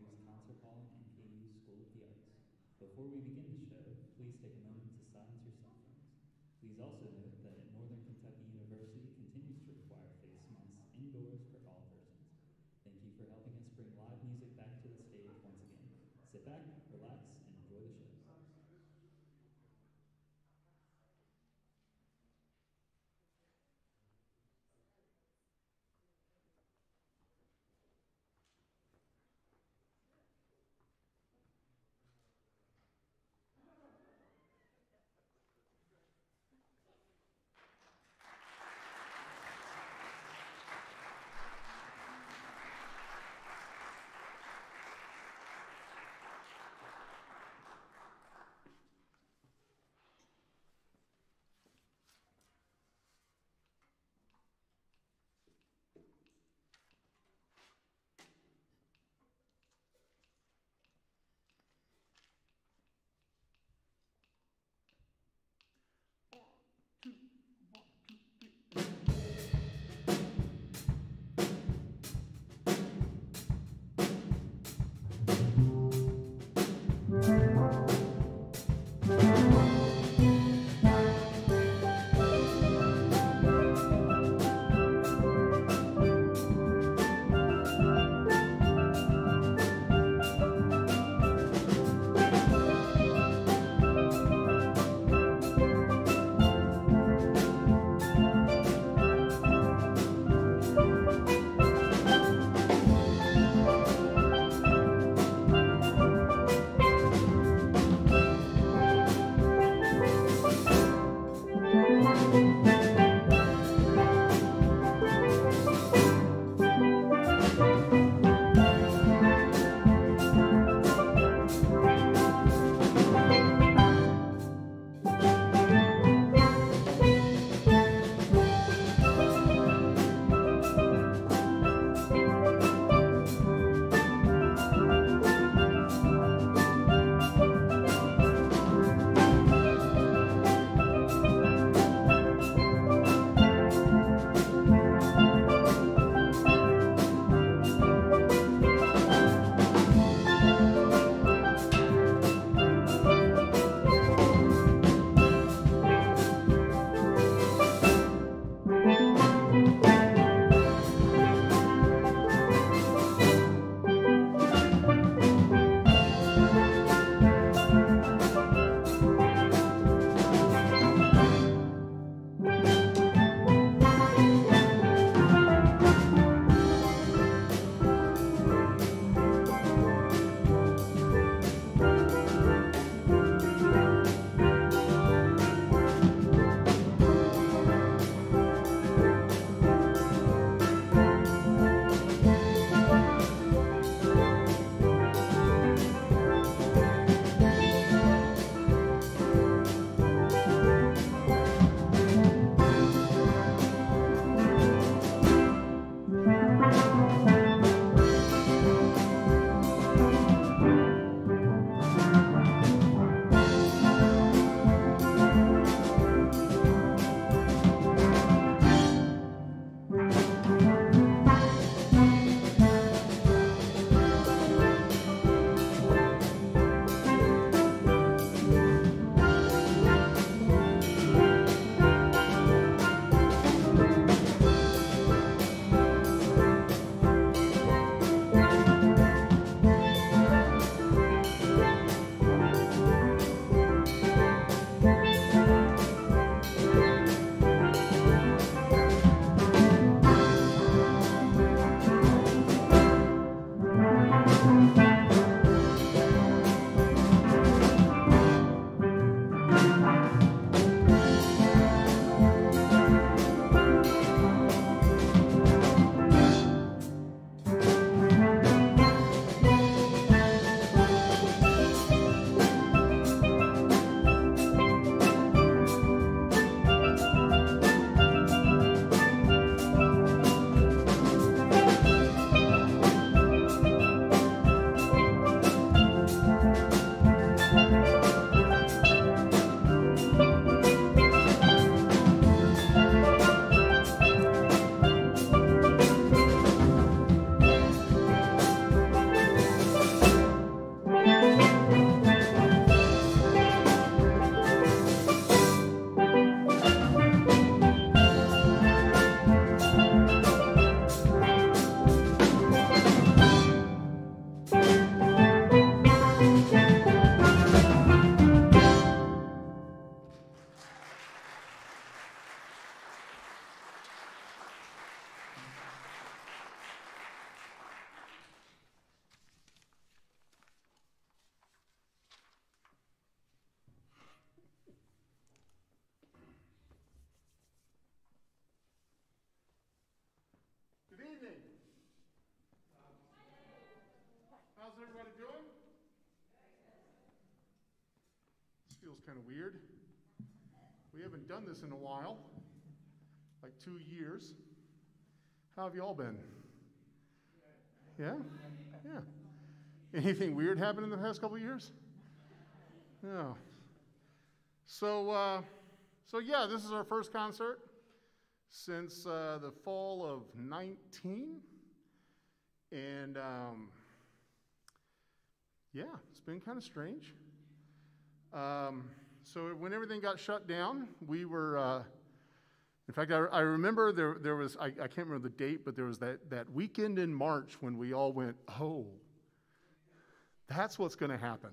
Greaves Concert Hall and KU School of the Arts. Before we begin the show, please take a moment to silence your cell phones. Please also note feels kind of weird. We haven't done this in a while, like two years. How have you all been? Yeah? Yeah. Anything weird happened in the past couple years? No. So, uh, so yeah, this is our first concert since uh, the fall of 19. And um, yeah, it's been kind of strange. Um, so when everything got shut down, we were, uh, in fact, I, I, remember there, there was, I, I can't remember the date, but there was that, that weekend in March when we all went, oh, that's what's going to happen.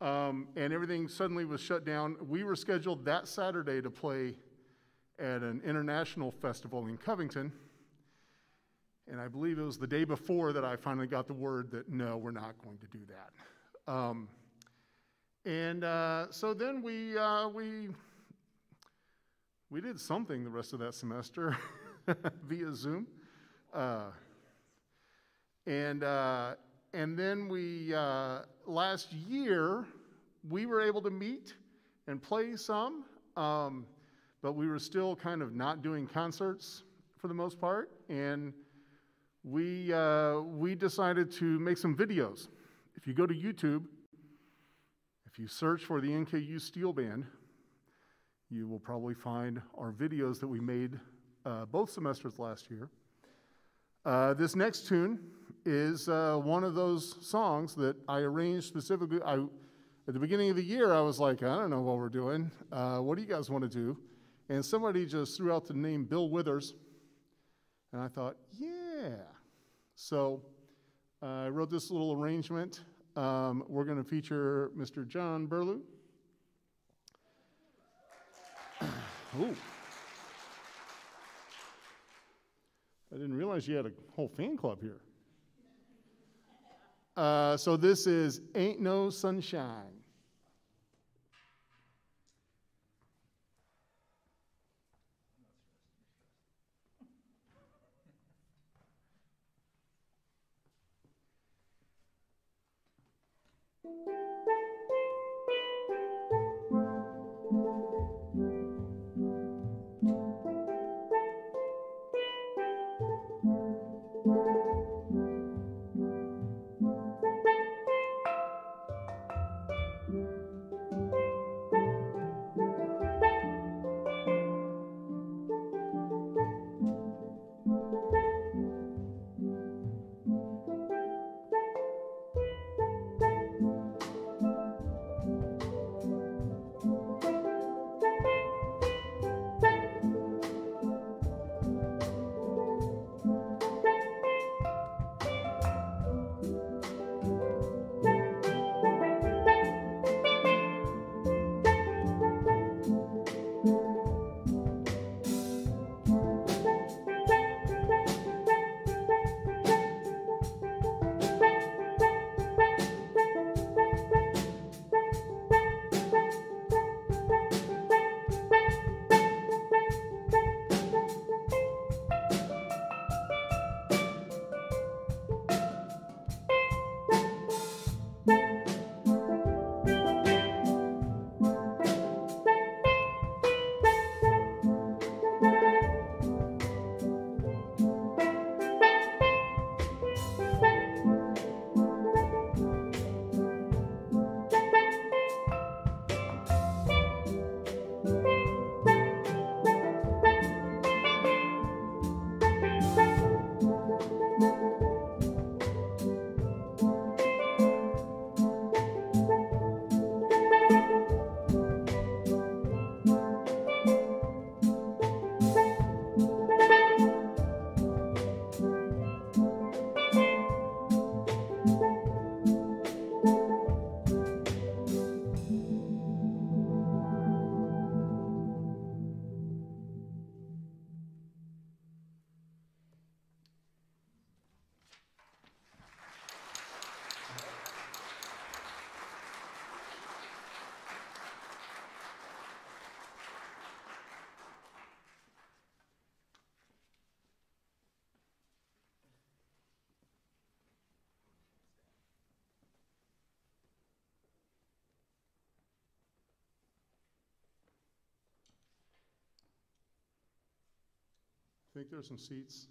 Um, and everything suddenly was shut down. We were scheduled that Saturday to play at an international festival in Covington. And I believe it was the day before that I finally got the word that no, we're not going to do that. Um, and uh, so then we, uh, we, we did something the rest of that semester via Zoom. Uh, and, uh, and then we, uh, last year, we were able to meet and play some, um, but we were still kind of not doing concerts for the most part. And we, uh, we decided to make some videos. If you go to YouTube, if you search for the NKU Steel Band, you will probably find our videos that we made uh, both semesters last year. Uh, this next tune is uh, one of those songs that I arranged specifically. I, at the beginning of the year, I was like, I don't know what we're doing. Uh, what do you guys want to do? And somebody just threw out the name Bill Withers. And I thought, yeah. So uh, I wrote this little arrangement. Um, we're going to feature Mr. John Burlew. Ooh. I didn't realize you had a whole fan club here. Uh, so this is Ain't No Sunshine. Think there's some seats?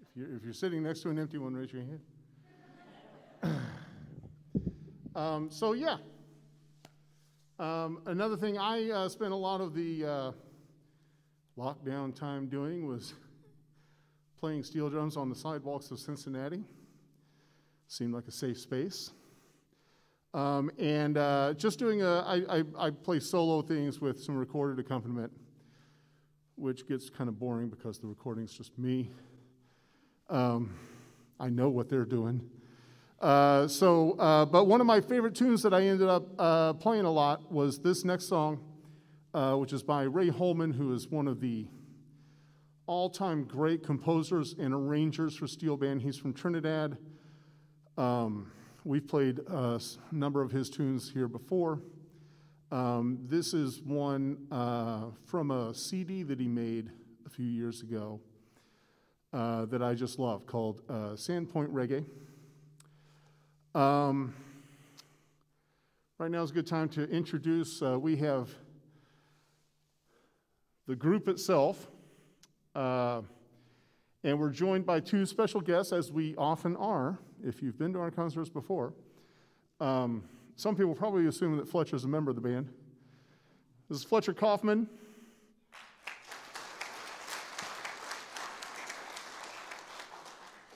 If you're, if you're sitting next to an empty one, raise your hand. um, so, yeah. Um, another thing I uh, spent a lot of the uh, lockdown time doing was playing steel drums on the sidewalks of Cincinnati. Seemed like a safe space. Um, and uh, just doing a, I, I, I play solo things with some recorded accompaniment, which gets kind of boring because the recording's just me. Um, I know what they're doing. Uh, so, uh, but one of my favorite tunes that I ended up uh, playing a lot was this next song, uh, which is by Ray Holman, who is one of the all time great composers and arrangers for steel band. He's from Trinidad. Um, we've played a number of his tunes here before. Um, this is one uh, from a CD that he made a few years ago uh, that I just love called uh, Sandpoint Reggae. Um, right now is a good time to introduce. Uh, we have the group itself, uh, and we're joined by two special guests, as we often are if you've been to our concerts before. Um, some people probably assume that Fletcher's a member of the band. This is Fletcher Kaufman.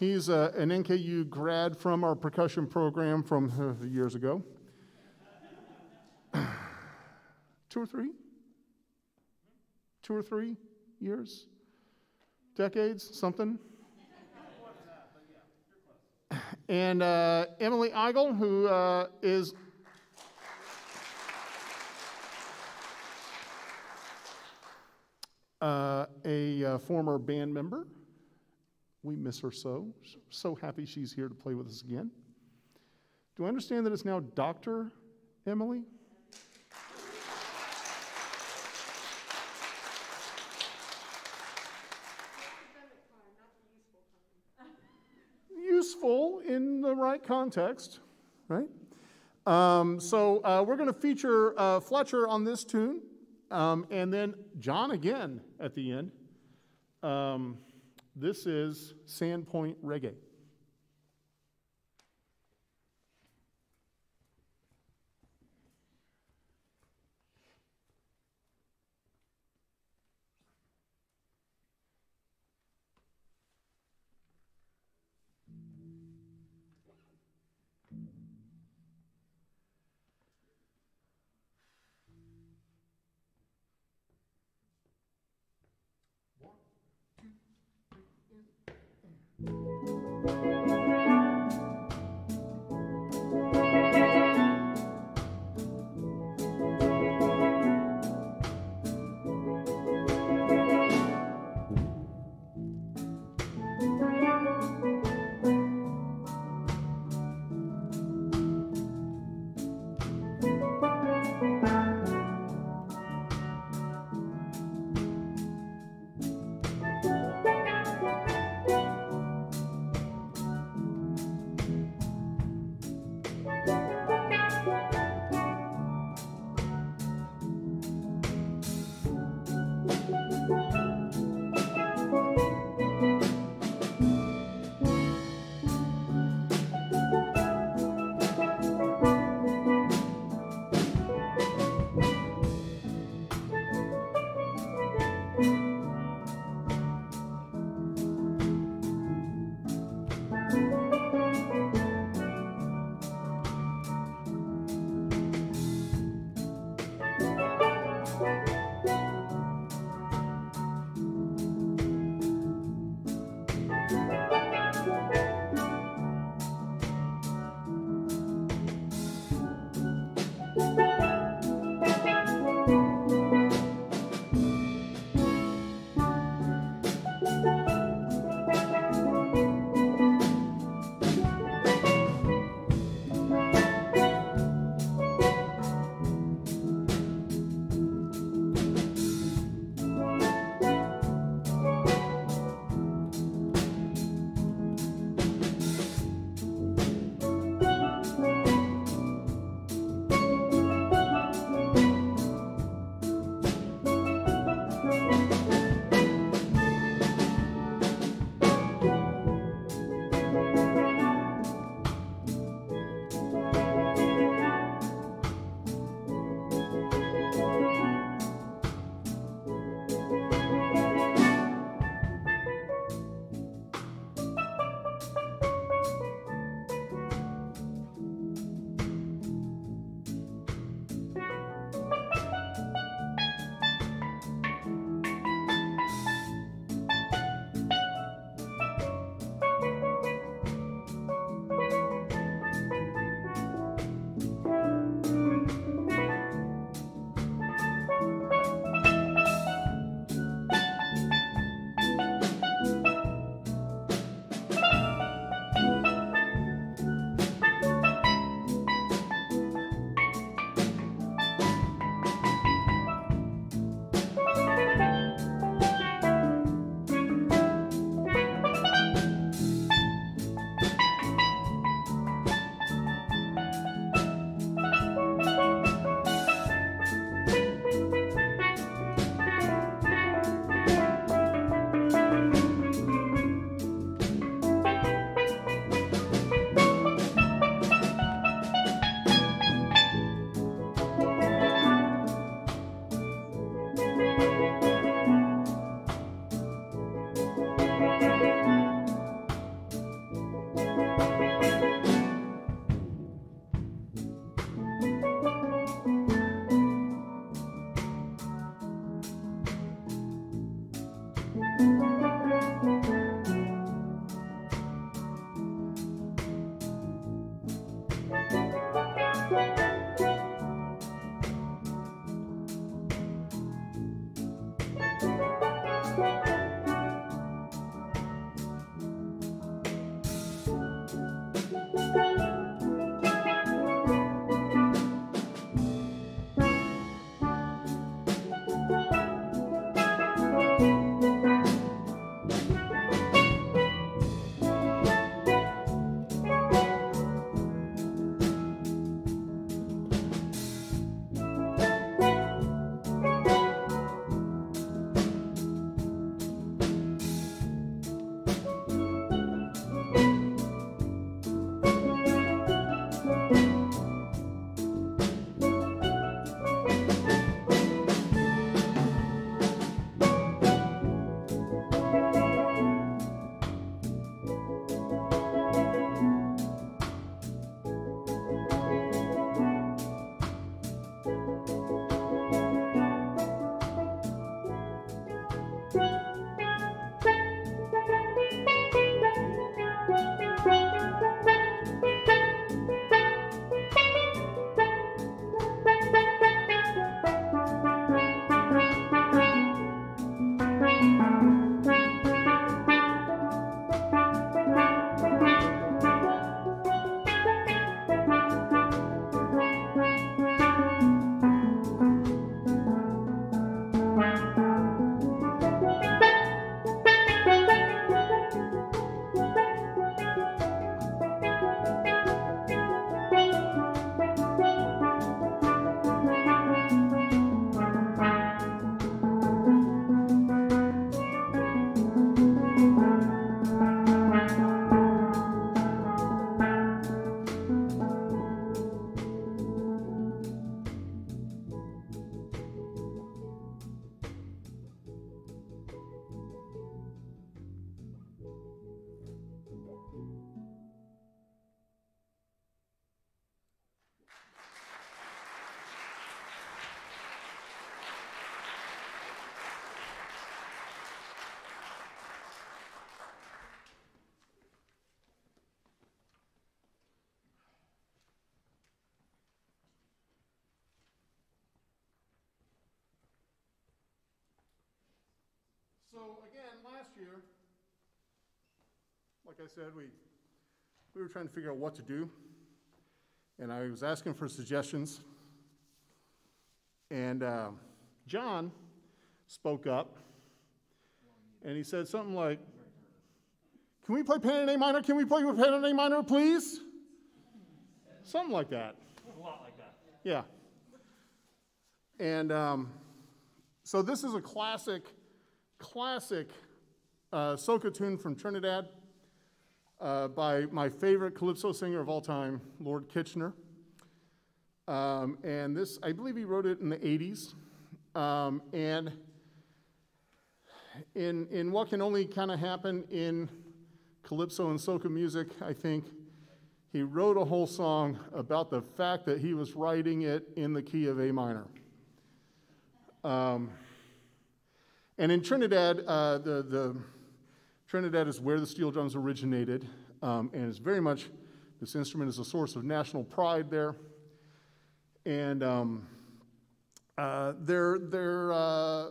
He's uh, an NKU grad from our percussion program from uh, years ago. Two or three? Two or three years? Decades? Something? And uh, Emily Eigel, who uh, is uh, a uh, former band member. We miss her so. So happy she's here to play with us again. Do I understand that it's now Dr. Emily? useful in the right context, right? Um, so uh, we're going to feature uh, Fletcher on this tune, um, and then John again at the end. Um, this is Sandpoint Reggae. So again, last year, like I said, we, we were trying to figure out what to do. And I was asking for suggestions. And uh, John spoke up. And he said something like, Can we play pan in A minor? Can we play with Pan in A minor, please? Something like that. A lot like that. Yeah. And um, so this is a classic, classic uh, soca tune from Trinidad. uh, by my favorite calypso singer of all time, Lord Kitchener. Um, and this, I believe he wrote it in the 80s. Um, and in, in what can only kind of happen in calypso and soca music, I think, he wrote a whole song about the fact that he was writing it in the key of A minor. Um, and in Trinidad, uh, the, the Trinidad is where the steel drums originated, um, and it's very much this instrument is a source of national pride there. And um, uh, their their uh,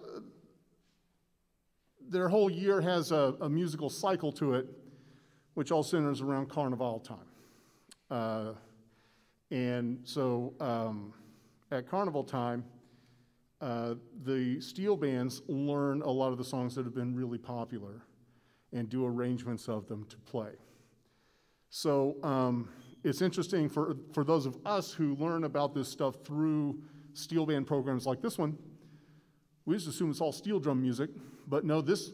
their whole year has a, a, musical cycle to it, which all centers around Carnival time. Uh, and so um, at Carnival time, uh, the steel bands learn a lot of the songs that have been really popular and do arrangements of them to play. So um, it's interesting for, for those of us who learn about this stuff through steel band programs like this one. We just assume it's all steel drum music, but no, this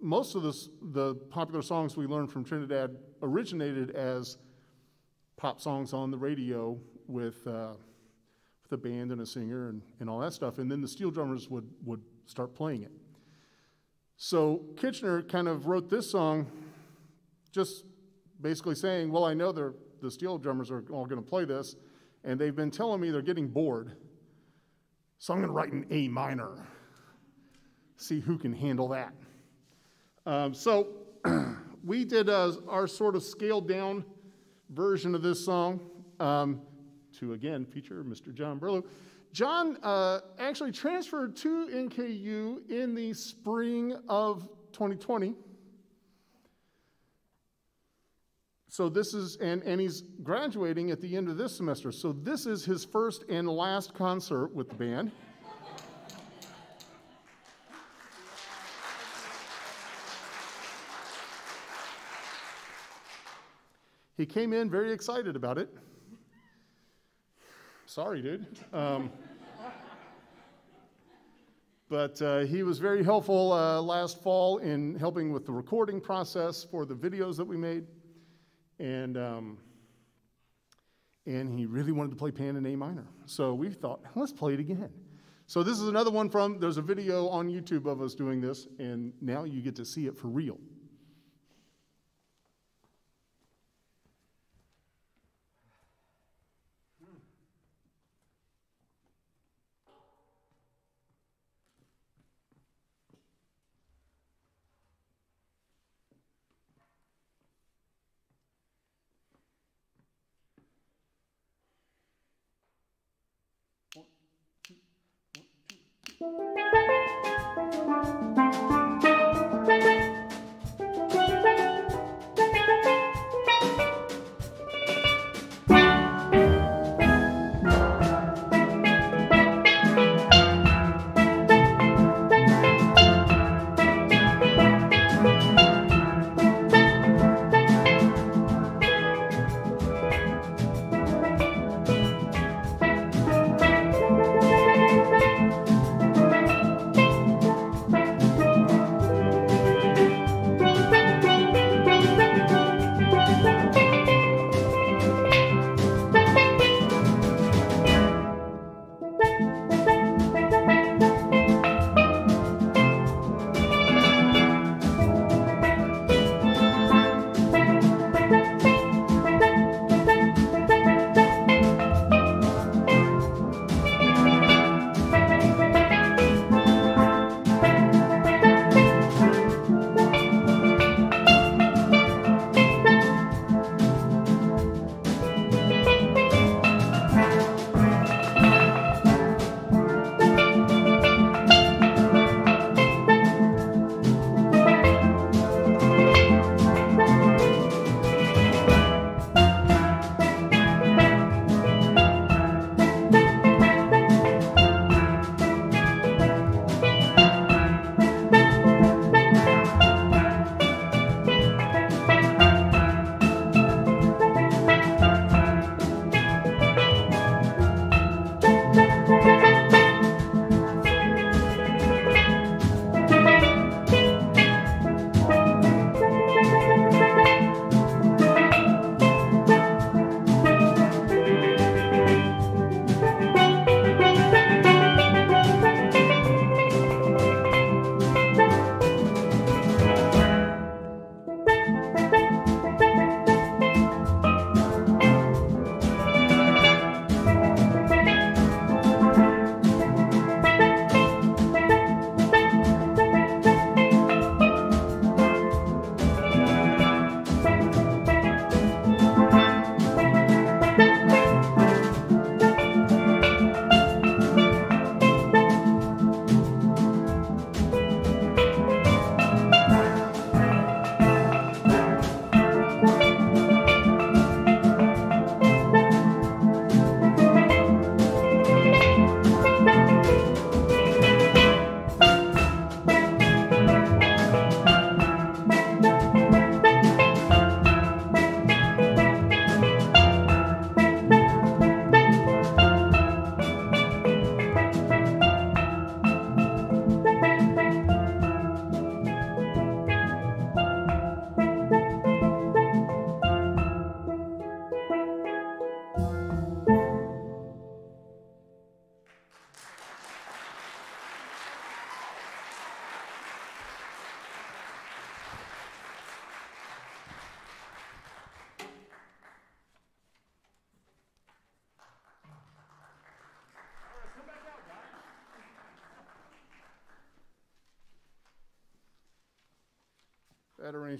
most of this, the popular songs we learned from Trinidad originated as pop songs on the radio with, uh, with a band and a singer and, and all that stuff, and then the steel drummers would, would start playing it. So Kitchener kind of wrote this song just basically saying, Well, I know the steel drummers are all going to play this, and they've been telling me they're getting bored. So I'm going to write an A minor. See who can handle that. Um, so we did our sort of scaled down version of this song um, to again feature Mr. John Burlow. John uh, actually transferred to NKU in the spring of 2020. So this is, and, and he's graduating at the end of this semester. So this is his first and last concert with the band. He came in very excited about it. Sorry, dude. Um, but uh, he was very helpful uh, last fall in helping with the recording process for the videos that we made. And, um, and he really wanted to play Pan in A minor. So we thought, let's play it again. So this is another one from, there's a video on YouTube of us doing this, and now you get to see it for real.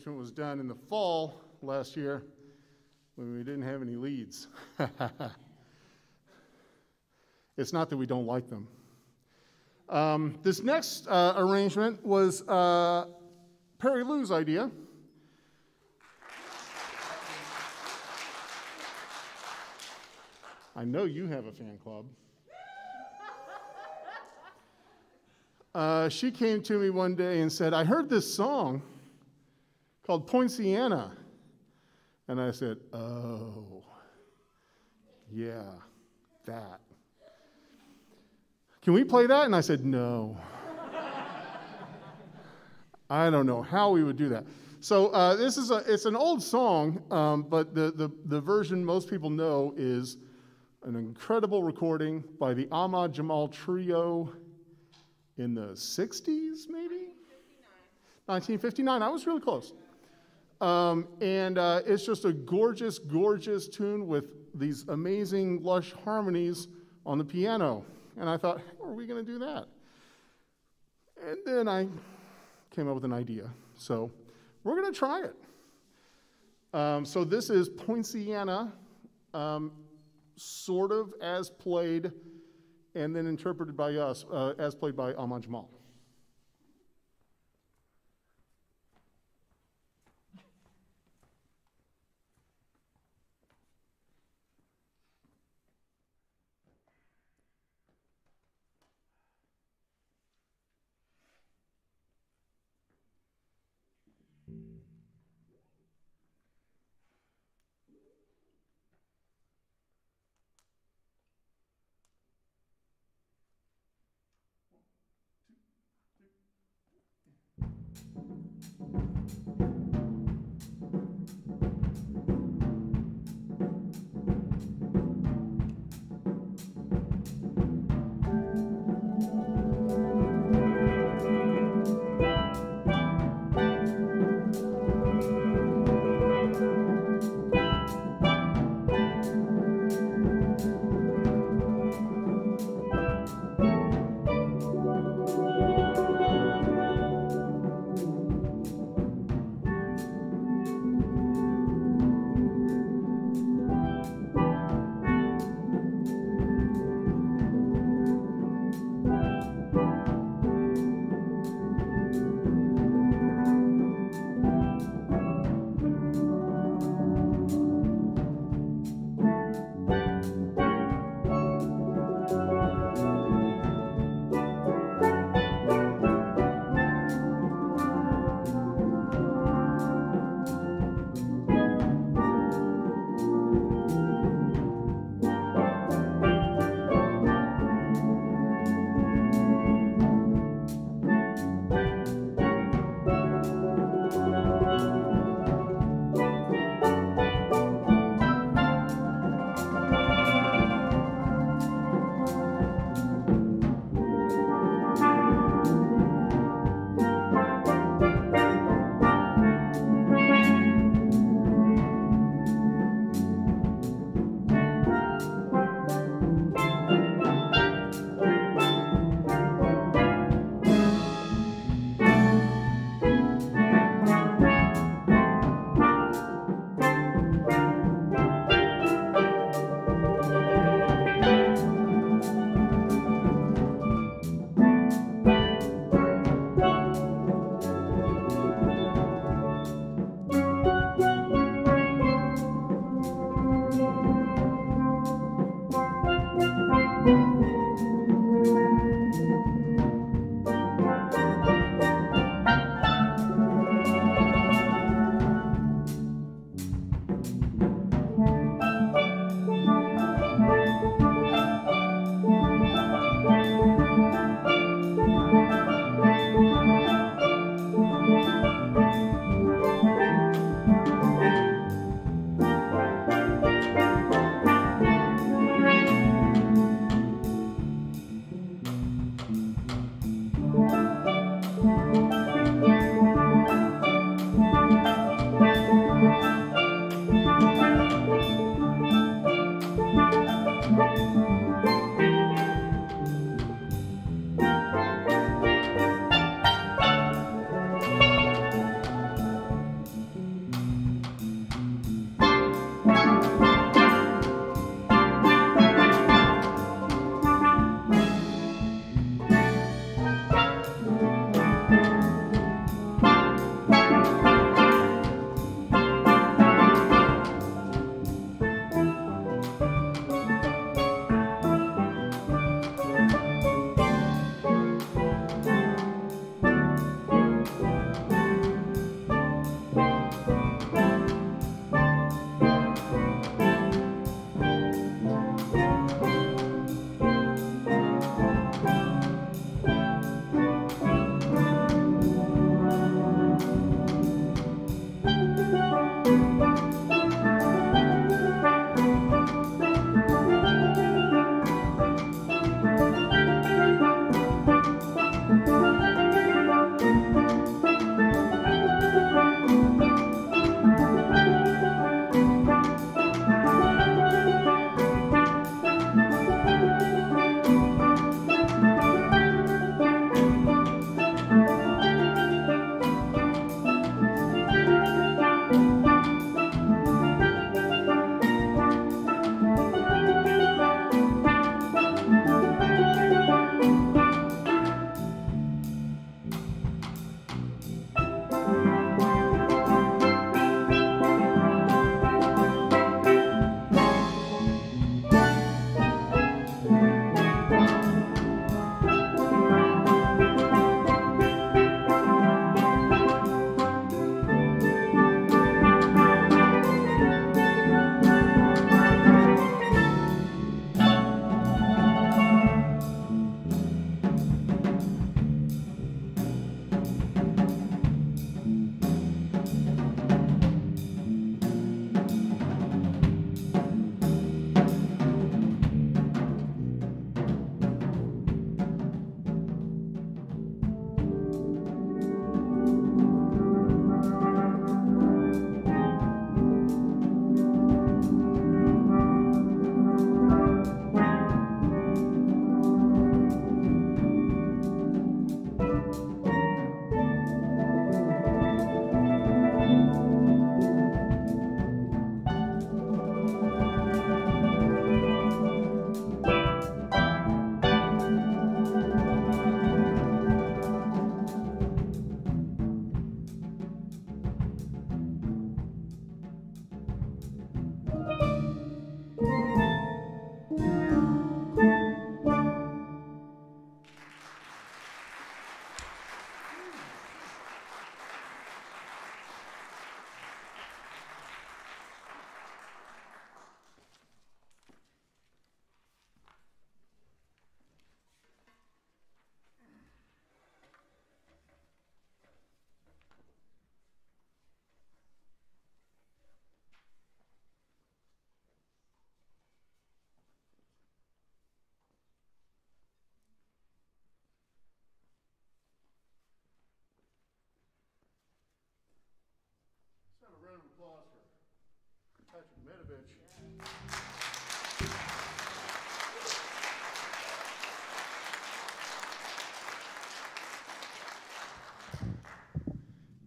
Was done in the fall last year when we didn't have any leads. it's not that we don't like them. Um, this next uh, arrangement was uh, Perry Lou's idea. I know you have a fan club. Uh, she came to me one day and said, I heard this song called Poinciana. And I said, Oh, yeah, that. Can we play that? And I said, No. I don't know how we would do that. So uh, this is a, it's an old song, um, but the, the, the version most people know is an incredible recording by the Ahmad Jamal Trio in the 60s, maybe? 1959. I was really close. Um, and uh, it's just a gorgeous, gorgeous tune with these amazing, lush harmonies on the piano. And I thought, how are we going to do that? And then I came up with an idea. So we're going to try it. Um, so this is Poinciana, um, sort of as played and then interpreted by us, uh, as played by Ahmad Jamal.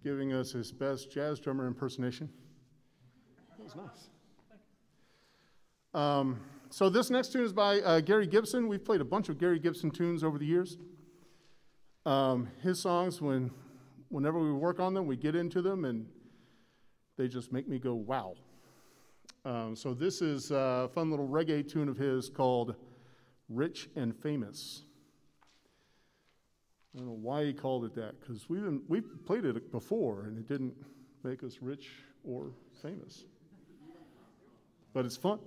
Giving us his best jazz drummer impersonation. That was nice. Um, so this next tune is by uh, Gary Gibson. We've played a bunch of Gary Gibson tunes over the years. Um, his songs, when whenever we work on them, we get into them, and they just make me go wow. Um, so this is a fun little reggae tune of his called "Rich and Famous." I don't know why he called it that, because we've, we've played it before and it didn't make us rich or famous. But it's fun.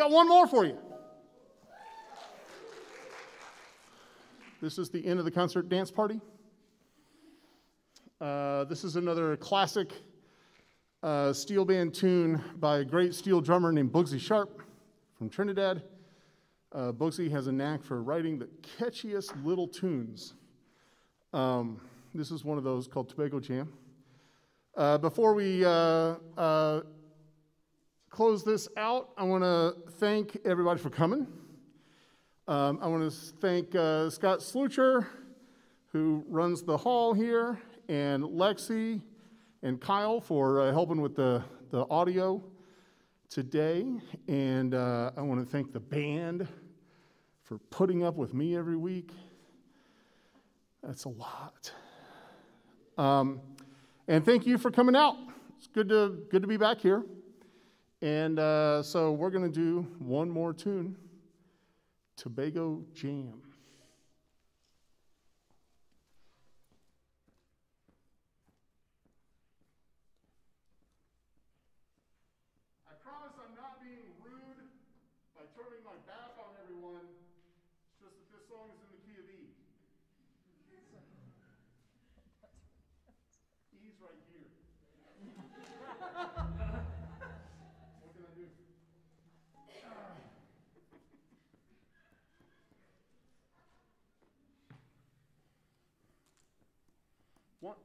Got one more for you. This is the end of the concert dance party. Uh, this is another classic uh, steel band tune by a great steel drummer named Boogsie Sharpe from Trinidad. Uh, Boogsie has a knack for writing the catchiest little tunes. Um, this is one of those called Tobago Jam. Uh, before we uh, uh, close this out, I want to thank everybody for coming. Um, I want to thank uh, Scott Slucher, who runs the hall here, and Lexi and Kyle for uh, helping with the, the audio today. And uh, I want to thank the band for putting up with me every week. That's a lot. Um, and thank you for coming out. It's good to, good to be back here. And uh, so we're going to do one more tune Tobago Jam. I promise I'm not being rude by turning my back on everyone. It's just that this song is in the key of E. E's right here. what can I do? One,